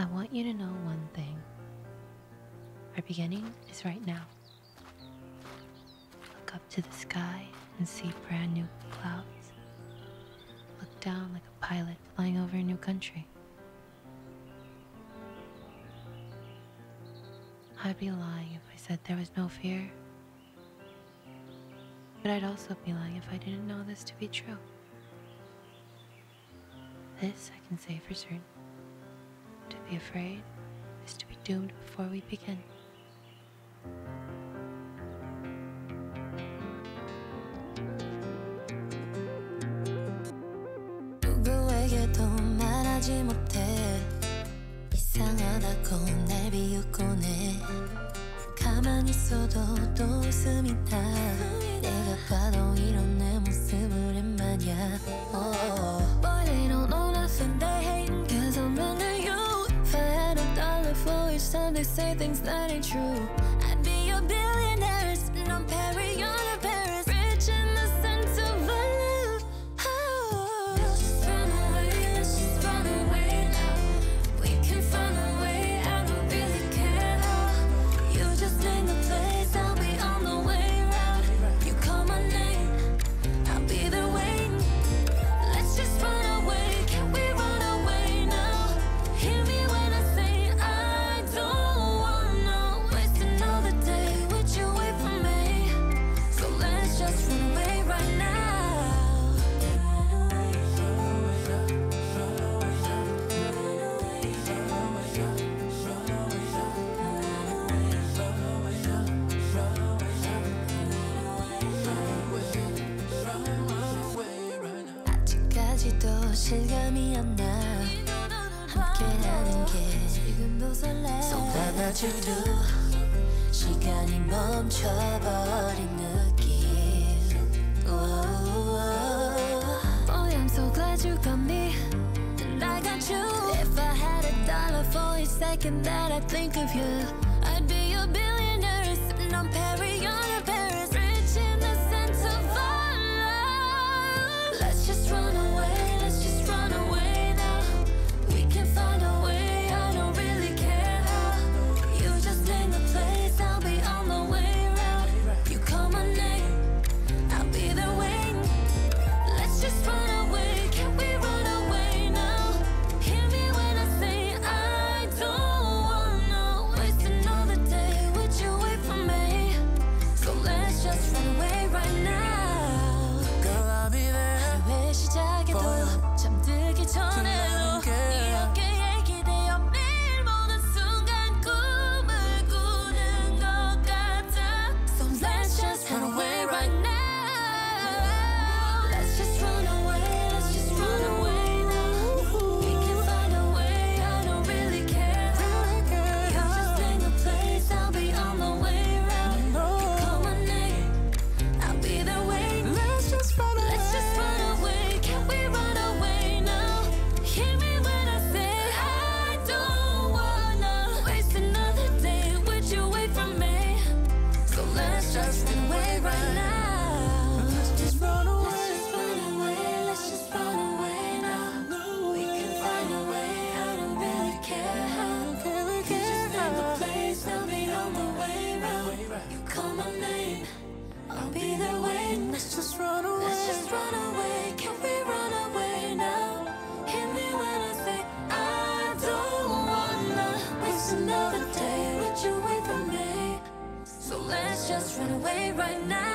I want you to know one thing. Our beginning is right now. Look up to the sky and see brand new clouds. Look down like a pilot flying over a new country. I'd be lying if I said there was no fear. But I'd also be lying if I didn't know this to be true. This I can say for certain. To be afraid is to be doomed before we begin. 누구에게도 말하지 못해 이상하다고 날 비웃곤 해 가만히 있어도 또 웃음이 나 내가 봐도 이런 내 모습을 했마냐 oh. 어. they say things that ain't true. 실감이 함께라는 게 지금도 설레. So what you do 시간이 멈춰버린 느낌. Boy I'm so glad you got me And I got you If I had a dollar for each second that I think of you I'd be right now.